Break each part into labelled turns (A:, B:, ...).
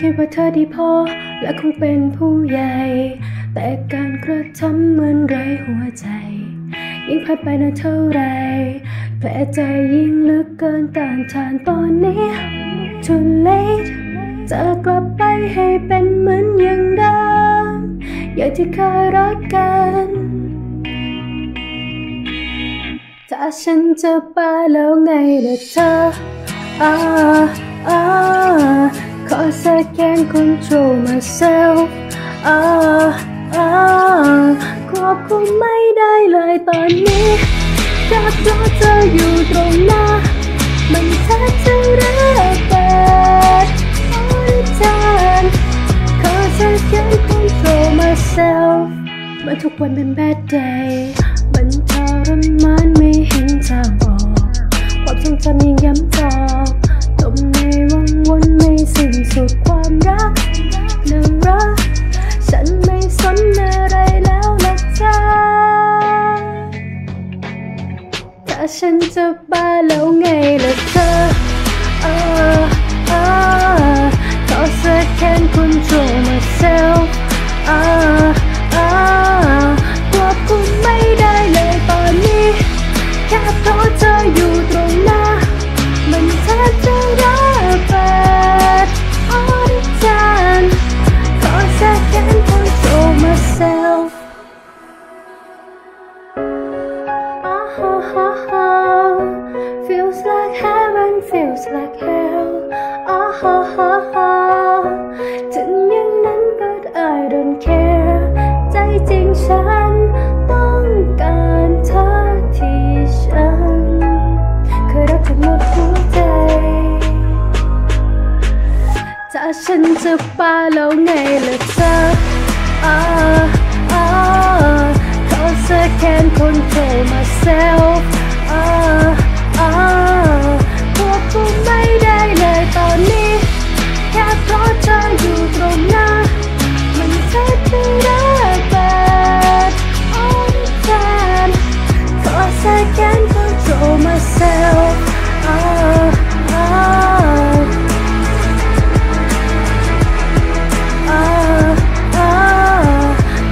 A: คิดว่าเธอดีพอ และคงเป็นผู้ใหญ่ แต่การกระทำเหมือนไรหัวใจ ยิ่งผ่านไปนานเท่าไรแผลใจยิ่งลึกเกินต้านทานตอนนี้ too late จะกลับไปให้เป็นเหมือนอย่างเดิมอย่างที่เคยรักกันถ้าฉันจะไปแล้วไงล่ะเธออ่า อ่าขอสักแค่ control myself อ่าอ่าควบคุมไม่ได้เลยตอนนี้แค่เพราะเธออยู่ตรงหน้า มันแทบจะระเบิด all the time ขอสักแค่ control myself เมื่อทุกวันเป็น bad day มันทรมานไม่เห็นทาง ฉันจะบ้าแล้วไงล่ะเธออ่าอ่า Cause I can't control myself อ่าอ่าควบคุมไม่ได้เลยตอนนี้แค่เพราะเธออยู่ตรงหน้า มันแทบจะระเบิด all the time Cause I can't control myself Ah, ah, ah, ah. Feels like heaven, feels like hell. Ah, ah, ah, ah. ถึงอย่างนั้น but I don't care ใจจริงฉันต้องการเธอที่ฉันเคยรักเธอหมดหัวใจ ถ้าฉันจะปาแล้วไงล่ะเธอ I can't control myself อ่าอ่าอ่าอ่า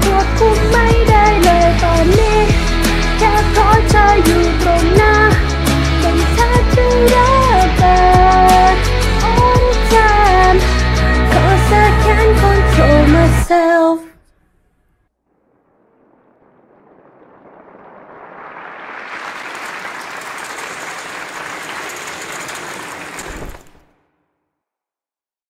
A: ควบคุมไม่ได้เลยตอนนี้ แค่เพราะเธออยู่ตรงหน้ามันแทบจะระเบิด all the time Cause I can't control myself